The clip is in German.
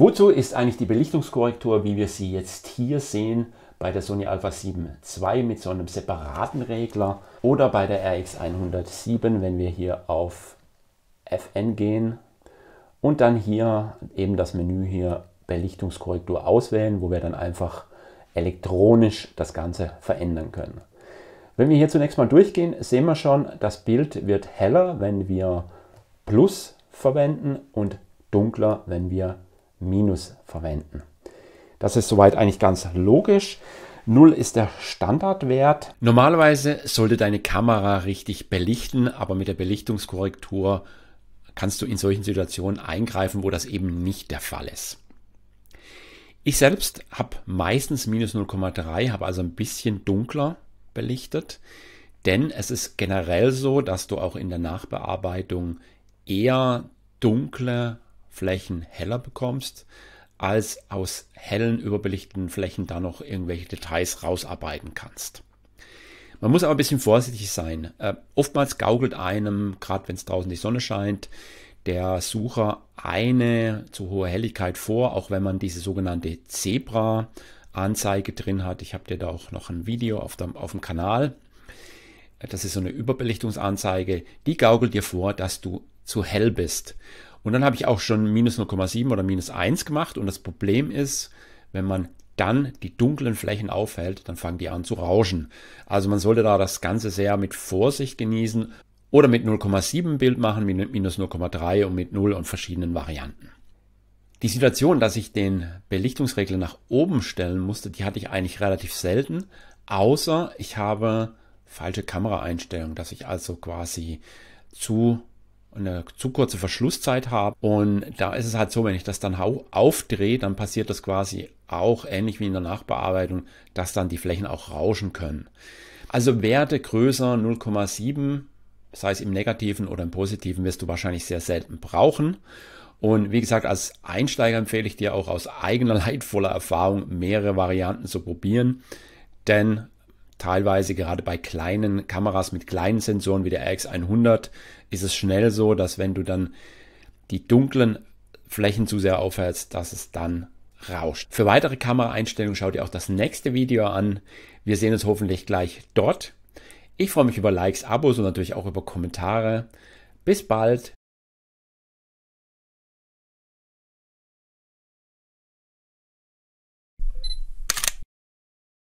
Wozu ist eigentlich die Belichtungskorrektur, wie wir sie jetzt hier sehen, bei der Sony Alpha 7 II mit so einem separaten Regler oder bei der RX107, wenn wir hier auf FN gehen und dann hier eben das Menü hier Belichtungskorrektur auswählen, wo wir dann einfach elektronisch das Ganze verändern können. Wenn wir hier zunächst mal durchgehen, sehen wir schon, das Bild wird heller, wenn wir Plus verwenden und dunkler, wenn wir Minus verwenden. Das ist soweit eigentlich ganz logisch. 0 ist der Standardwert. Normalerweise sollte deine Kamera richtig belichten, aber mit der Belichtungskorrektur kannst du in solchen Situationen eingreifen, wo das eben nicht der Fall ist. Ich selbst habe meistens minus 0,3, habe also ein bisschen dunkler belichtet, denn es ist generell so, dass du auch in der Nachbearbeitung eher dunkle Flächen heller bekommst, als aus hellen, überbelichteten Flächen da noch irgendwelche Details rausarbeiten kannst. Man muss aber ein bisschen vorsichtig sein. Äh, oftmals gaukelt einem, gerade wenn es draußen die Sonne scheint, der Sucher eine zu hohe Helligkeit vor, auch wenn man diese sogenannte Zebra-Anzeige drin hat. Ich habe dir da auch noch ein Video auf dem, auf dem Kanal. Das ist so eine Überbelichtungsanzeige. Die gaukelt dir vor, dass du zu hell bist. Und dann habe ich auch schon minus 0,7 oder minus 1 gemacht. Und das Problem ist, wenn man dann die dunklen Flächen aufhält, dann fangen die an zu rauschen. Also man sollte da das Ganze sehr mit Vorsicht genießen oder mit 0,7 Bild machen, mit minus 0,3 und mit 0 und verschiedenen Varianten. Die Situation, dass ich den Belichtungsregler nach oben stellen musste, die hatte ich eigentlich relativ selten, außer ich habe falsche Kameraeinstellungen, dass ich also quasi zu eine zu kurze Verschlusszeit habe. Und da ist es halt so, wenn ich das dann aufdrehe, dann passiert das quasi auch ähnlich wie in der Nachbearbeitung, dass dann die Flächen auch rauschen können. Also Werte größer 0,7, sei es im negativen oder im positiven, wirst du wahrscheinlich sehr selten brauchen. Und wie gesagt, als Einsteiger empfehle ich dir auch aus eigener leidvoller Erfahrung mehrere Varianten zu probieren. Denn teilweise gerade bei kleinen Kameras mit kleinen Sensoren wie der RX100 ist es schnell so, dass wenn du dann die dunklen Flächen zu sehr aufhältst, dass es dann rauscht. Für weitere Kameraeinstellungen schau dir auch das nächste Video an. Wir sehen uns hoffentlich gleich dort. Ich freue mich über Likes, Abos und natürlich auch über Kommentare. Bis bald.